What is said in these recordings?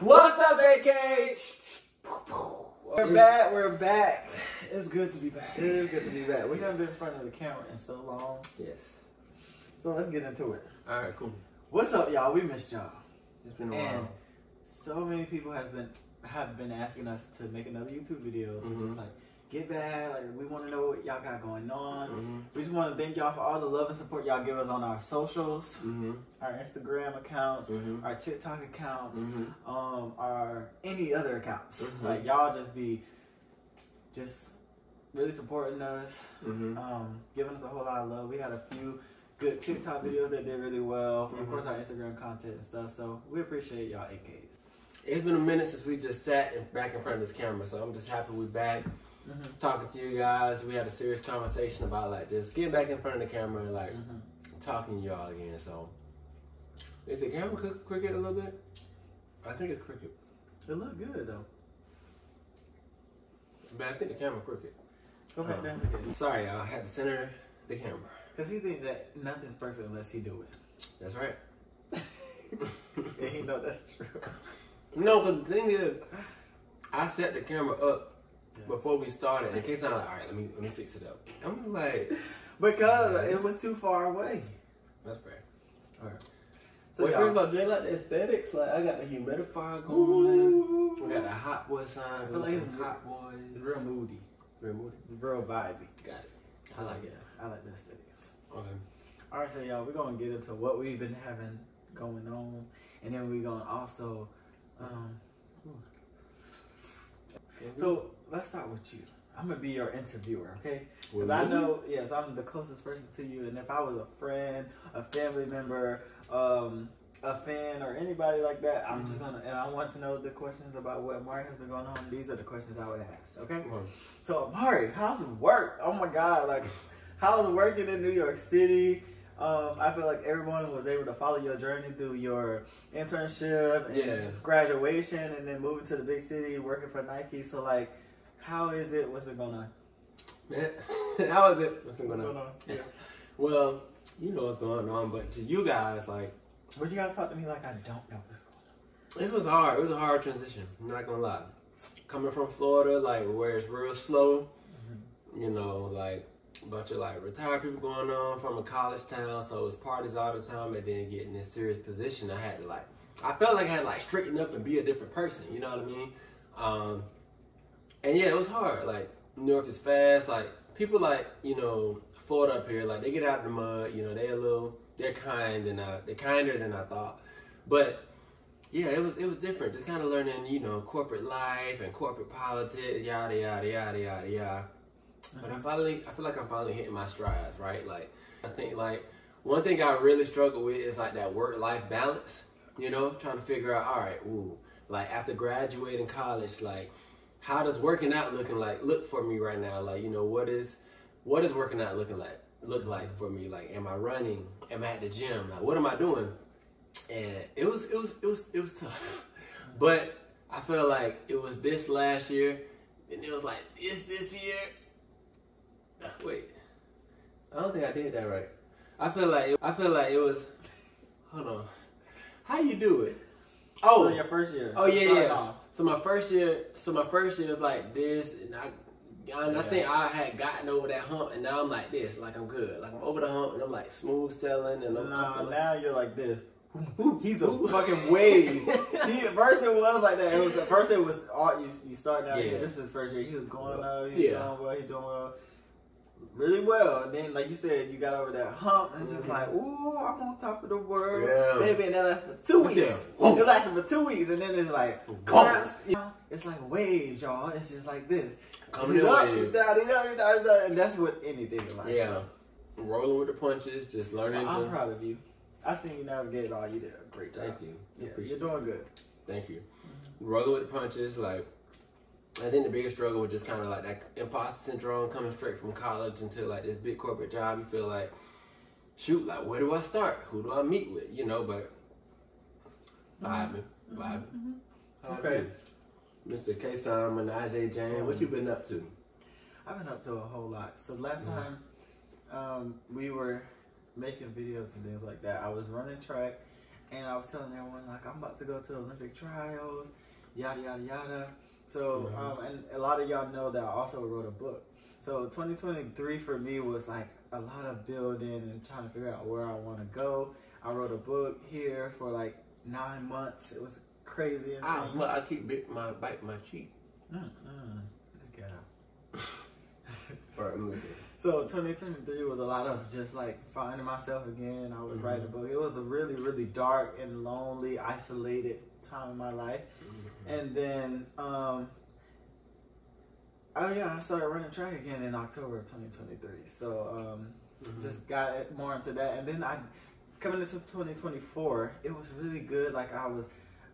What's up, AK? We're back. We're back. It's good to be back. It is good to be back. We haven't been in front of the camera in so long. Yes. So let's get into it. All right, cool. What's up, y'all? We missed y'all. It's been a And while. so many people has been have been asking us to make another YouTube video to Mhm. just like get back. Like we want to know what y'all got going on. Mhm. We just want to thank y'all for all the love and support y'all give us on our socials, Mhm. our Instagram accounts, Mhm. our TikTok accounts, Mhm. um, our any other accounts. Mhm. Like y'all just be just really supporting us, Mhm. um, giving us a whole lot of love. We had a few good TikTok videos that did really well. Of course, our Instagram content and stuff. So we appreciate y'all AKs. It's been a minute since we just sat back in front of this camera, so I'm just happy we're back Mm-hmm. talking to you guys. We had a serious conversation about like just getting back in front of the camera and like talking to y'all again. So, is the camera cr- crooked a little bit? I think it's crooked, It looked good though. but I think the camera crooked. Go back Oh. down again. Sorry, y'all. I had to center the camera. Cause he thinks that nothing's perfect unless he do it. That's right. and he know that's true. No, but the thing is, I set the camera up Yes. Before we started in case I'm like, all right, let me let me fix it up. I'm like, because it was too far away. that's fair. Alright. So So well, y'all, first of all, do they like the aesthetics? Like I got the humidifier going. We got the hot boy sign. feel like some it's hot boys. it's real moody, Real moody. real vibey. Got it. I like it. I like the aesthetics. Okay. All right, so y'all, we're gonna get into what we've been having going on, and then we're gonna also. Um, so let's start with you. I'm gonna be your interviewer, okay? Because I know, yes, I'm the closest person to you, and if I was a friend, a family member, um, a fan, or anybody like that, I'm just gonna, and I want to know the questions about what Amari has been going on. These are the questions I would ask, okay? So Amari, how's work? Oh my God, like how's working in New York City? Um, I feel like everyone was able to follow your journey through your internship and Yeah. graduation, and then moving to the big city, working for Nike. So like, how is it? What's been going on? Man, how is it? What's been What's going going on? on? Yeah. Well, you know what's going on, but to you guys, like, would you gotta talk to me like I don't know what's going on. this was hard. It was a hard transition. I'm not gonna lie. Coming from Florida, like where it's real slow, you know, like a bunch of like retired people going on from a college town, so it's parties all the time, and then getting this serious position, I had to like, I felt like I had to like straighten up and be a different person. You know what I mean? Um, and yeah, it was hard. Like New York is fast. Like people like you know Florida up here, like they get out of the mud. You know, they a little, they're kind and uh, they're kinder than I thought. But yeah, it was it was different. Just kind of learning, you know, corporate life and corporate politics, yada yada yada yada yada. But I finally, I feel like I'm finally hitting my strides, right? Like, I think like one thing I really struggle with is like that work life balance. You know, trying to figure out, all right, ooh, like after graduating college, like how does working out looking like look for me right now? Like, you know, what is what is working out looking like look like for me? Like, am I running? Am I at the gym? Like, what am I doing? And it was it was it was it was tough, but I feel like it was this last year, and it was like this this year. Wait, I don't think I did that right. I feel like I feel like it was. Hold on, how you do it? Oh, So your first year. Oh yeah, yeah. off. So my first year, so my first year was like this, and I, and I think I had gotten over that hump, and now I'm like this, like I'm good, like I'm over the hump, and I'm like smooth sailing, and I'm. Nah, feel like- now you're like this. He's a fucking wave. he, first it was like that. It was at first it was all you. You start down Yeah. This is his first year. He was going up. He was Yeah. doing well. He doing well. Really well, and then like you said, you got over that hump, and just Mhm. like, ooh, I'm on top of the world, Yeah. baby. And that lasted for two weeks. Yeah. weeks. It lasted for two weeks, and then it's like, you know, it's like waves, y'all. It's just like this. Coming He's in up, waves. he's down, he's up, down, down, and that's what anything in life. Yeah, rolling with the punches, just learning I'm to. proud of you. I've seen you navigate it all. You did a great job. Thank you. Yeah, you're doing good. Thank you. Rolling with the punches, like I think the biggest struggle was just kind of like that imposter syndrome coming straight from college into like this big corporate job. You feel like, shoot, like where do I start? Who do I meet with? You know, but vibing, vibing. How Okay. Mr. K. Simon, IJ Jane, what you been up to? I've been up to a whole lot. So last Mhm. time um, we were making videos and things like that, I was running track and I was telling everyone like I'm about to go to Olympic trials, yada yada yada. So Mhm. um, and a lot of y'all know that I also wrote a book. So 2023 for me was like a lot of building and trying to figure out where I want to go. I wrote a book here for like nine months. It was crazy insane. Ah, but I keep bit my bite my cheek. Mm, mm. Let's get out. All right, let. So 2023 was a lot of just like finding myself again. I was Mhm. writing a book. It was a really, really dark and lonely, isolated time in my life. And then, um, oh yeah, I started running track again in October of 2023. So um, Mhm. just got more into that. And then I, coming into 2024, it was really good. Like I was,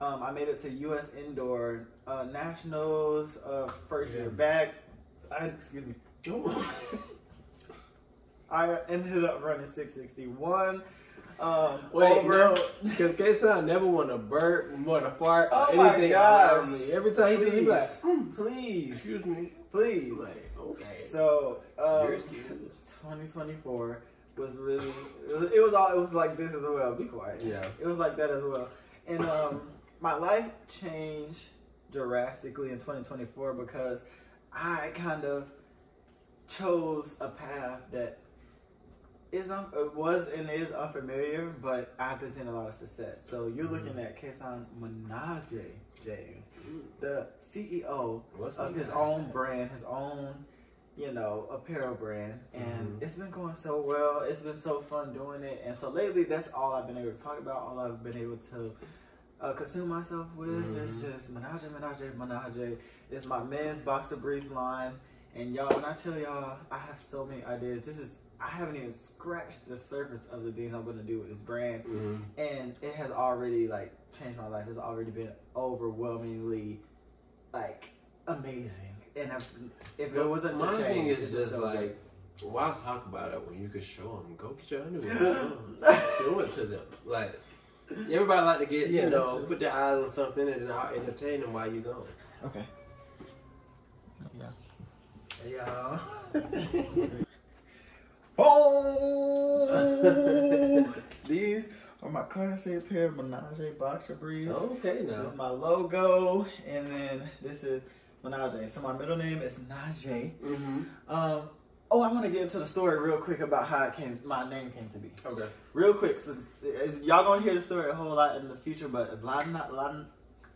um, I made it to U.S. Indoor uh, Nationals uh, first year back. I, excuse me. I ended up running 661. Um, Wait, over- no, because Kasaun never want to burp, want to fart, or Oh my anything gosh. around me. Every time he do, he be like, Please, please, excuse me. please. Like, okay. So, um, Your excuse. 2024 was really it was, it was all it was like this as well. Be quiet. Yeah. It was like that as well. And um, my life changed drastically in 2024 because I kind of chose a path that is un- uh, was and is unfamiliar, but I've been seeing a lot of success. So you're looking at Kasaun Menage James, the CEO What's of his name? own brand, his own, you know, apparel brand, and Mhm. it's been going so well. It's been so fun doing it, and so lately, that's all I've been able to talk about. All I've been able to uh, consume myself with. It's Mhm. just menage, menage, menage. It's my men's boxer brief line, and y'all. When I tell y'all, I have so many ideas. This is I haven't even scratched the surface of the things I'm gonna do with this brand Mhm. and it has already like changed my life. It's already been overwhelmingly like amazing. And if, if it wasn't to My change, thing is it's just so like, why talk about it when you could show them? Go get your underwear. good. show it to them. Like everybody like to get Yeah, you know true. put their eyes on something and then I'll entertain them while you gone. okay. Yeah. Hey, y'all. Boom! These are my classic pair of Menage boxer briefs. Okay now. This is my logo, and then this is Menage. So my middle name is Najee. Mm-hmm. Um, oh, I want to get into the story real quick about how it came, my name came to be. Okay. Real quick, since is, y'all gonna hear the story a whole lot in the future, but a lot, not a lot,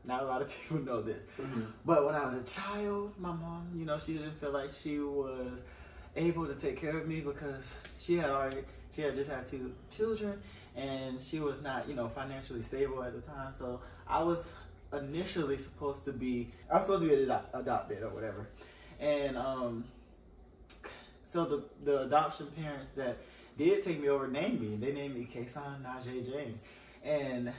not a lot of people know this. Mm-hmm. But when I was a child, my mom, you know, she didn't feel like she was able to take care of me because she had already, she had just had two children, and she was not, you know, financially stable at the time. So I was initially supposed to be, I was supposed to be ado- adopted or whatever, and um, so the the adoption parents that did take me over named me. They named me Kasaun Najee James, and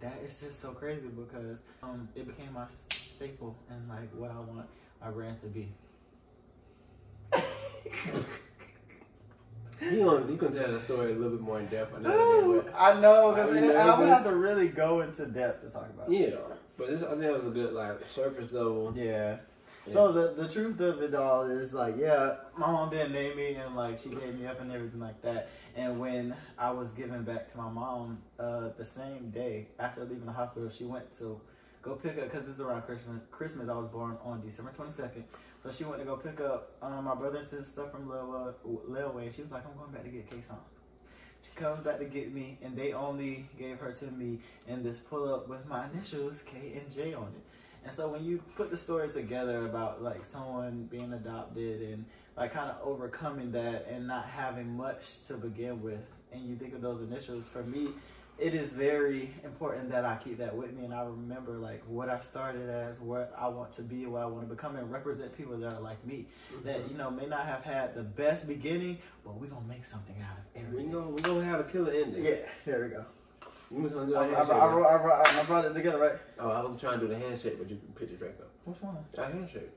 that is just so crazy because um, it became my staple and like what I want my brand to be. You gonna you gonna tell that story a little bit more in depth Ooh, day, I know because you I would have to really go into depth to talk about. but it. yeah. But this, I think it was a good like surface level. Yeah. Yeah. So the the truth of it all is like, yeah, my mom didn't name me and like she gave me up and everything like that. And when I was given back to my mom, uh, the same day after leaving the hospital, she went to go pick up because this is around Christmas. Christmas, I was born on December twenty second. So she went to go pick up um, my brother and sister stuff from Lil, uh, Lil Wayne. She was like, I'm going back to get Kasaun. She comes back to get me, and they only gave her to me in this pull up with my initials K and J on it. And so when you put the story together about like someone being adopted and like kind of overcoming that and not having much to begin with, and you think of those initials, for me, it is very important that I keep that with me and I remember like what I started as, what I want to be, what I want to become, and represent people that are like me that you know may not have had the best beginning, but we're gonna make something out of We everything. gonna we gonna have a killer ending. Yeah, there we go. You was gonna do a I, I, handshake. I, wrote- I, wrote- I brought it together, right? oh, I was trying to do the handshake, but you picked the track up. Which one? A handshake.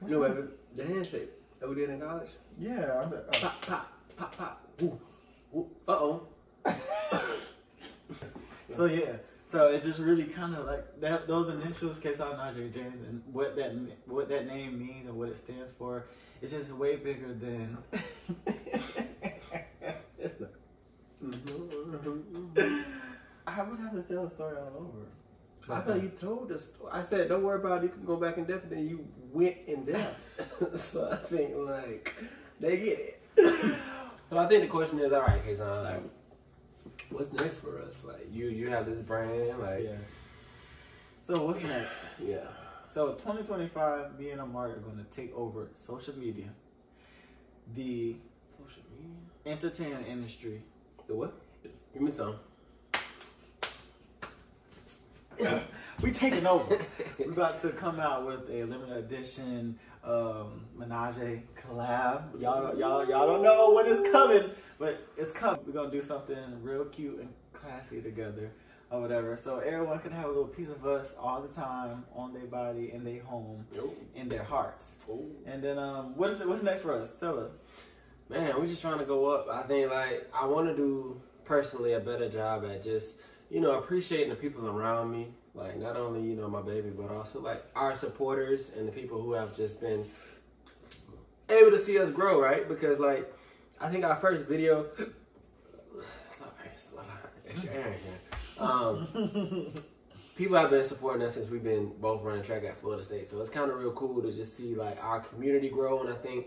Which no, baby, the handshake that we did in college. Yeah, I was like, oh. Pop, pop, pop, pop. Woo, woo. Uh oh. So yeah, so it just really kind of like that. Those initials, Kasaun Najee James, and what that what that name means and what it stands for. It's just way bigger than. it's a- I would have to tell the story all over. I thought you told us. I said, don't worry about it. You can go back in depth. And then you went in depth. so I think, like, they get it. so I think the question is, all right, Kayson, like, what's next for us? Like, you you have this brand, like, Yes. So what's next? yeah. So 2025, me and Amari are going to take over social media, the Social media. entertainment industry. The what? Give me some. we taking over. We're about to come out with a limited edition um, Menage collab. Y'all, y'all, y'all don't know when it's coming, but it's coming. We're gonna do something real cute and classy together, or whatever. So everyone can have a little piece of us all the time on their body, in their home, in their hearts. Oh. And then, um, what is what's next for us? Tell us. Man, we're just trying to go up. I think like I want to do personally a better job at just you know appreciating the people around me. Like not only you know my baby, but also like our supporters and the people who have just been able to see us grow. Right? Because like I think our first video. Sorry, it's a lot of extra air in here. Um, people have been supporting us since we've been both running track at Florida State. So it's kind of real cool to just see like our community grow. And I think,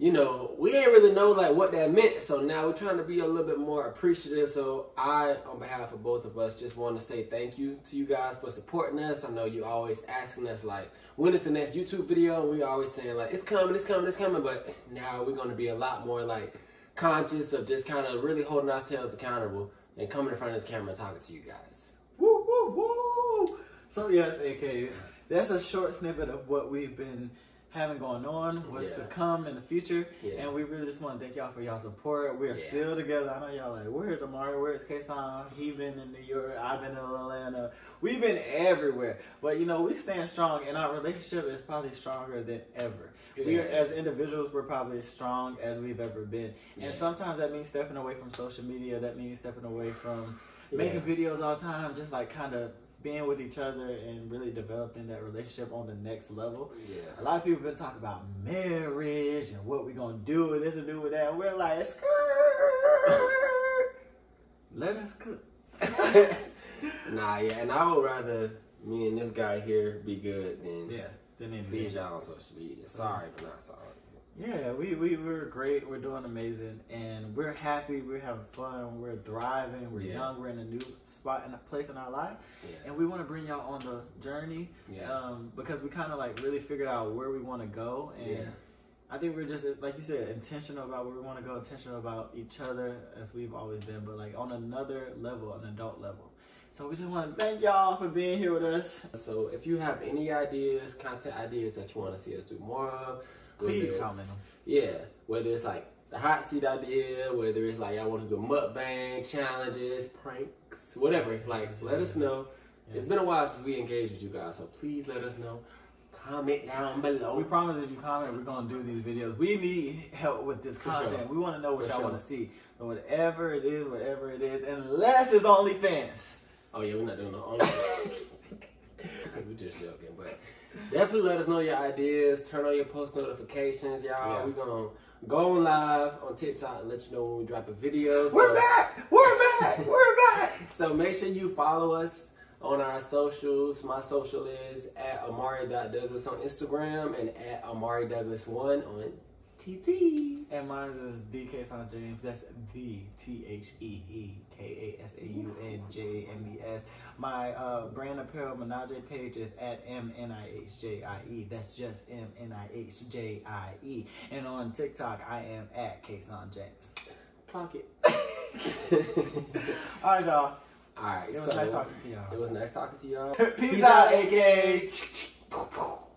you know, we didn't really know like what that meant. So now we're trying to be a little bit more appreciative. So I, on behalf of both of us, just want to say thank you to you guys for supporting us. I know you always asking us like, when is the next YouTube video? And we always saying like, it's coming, it's coming, it's coming. But now we're going to be a lot more like conscious of just kind of really holding ourselves accountable and coming in front of this camera and talking to you guys. Woo, woo, woo. So yes, AKs, that's a short snippet of what we've been having going on, what's to come in the future, Yeah. and we really just want to thank y'all for y'all support. We are Yeah. still together. I know y'all like, where's Amari? Where's Kasaun? He been in New York. I've been in Atlanta. We've been everywhere, but you know we stand strong, and our relationship is probably stronger than ever. We are, as individuals, we're probably as strong as we've ever been, and sometimes that means stepping away from social media. That means stepping away from making videos all the time, just like kind of being with each other and really developing that relationship on the next level. Yeah. A lot of people been talking about marriage and what we're gonna do with this and do with that. We're like. Let us cook. nah, yeah, and I would rather me and this guy here be good than Yeah. It please y'all on social media. Sorry, but not sorry. Yeah, we, we we're great. We're doing amazing, and we're happy. We're having fun. We're thriving. We're Yeah. young. We're in a new spot and a place in our life, Yeah. and we want to bring y'all on the journey. Yeah. Um, because we kind of like really figured out where we want to go, and Yeah. I think we're just like you said, intentional about where we want to go, intentional about each other as we've always been, but like on another level, an adult level. So we just want to thank y'all for being here with us. So if you have any ideas, content ideas that you want to see us do more of, Please comment. Yeah, whether it's like the hot seat idea, whether it's like y'all want to do mukbang challenges, pranks, whatever. Like, let us know. It's been a while since we engaged with you guys, so please let us know. Comment down below. We promise if you comment, we're gonna do these videos. We need help with this For content. sure. We want to know what For y'all sure. want to see. So whatever it is, whatever it is, unless it's OnlyFans. Oh yeah, we're not doing no only. we just joking, but definitely let us know your ideas. Turn on your post notifications, y'all. Yeah. We gonna go on live on TikTok and let you know when we drop a video. We're So- back. We're back. We're back. So make sure you follow us on our socials. My social is at Amari.Douglas on Instagram and at Amari Douglas1 on TT. And mine is DK San James. That's the T H E E K A S A U N J M E S. My uh, brand apparel Menage page is at M N I H J I E. That's just M N I H J I E. And on TikTok, I am at K Son James. Clock it. All right, y'all. All right, It was so nice talking to y'all. it was nice talking to y'all. Peace, out, AK.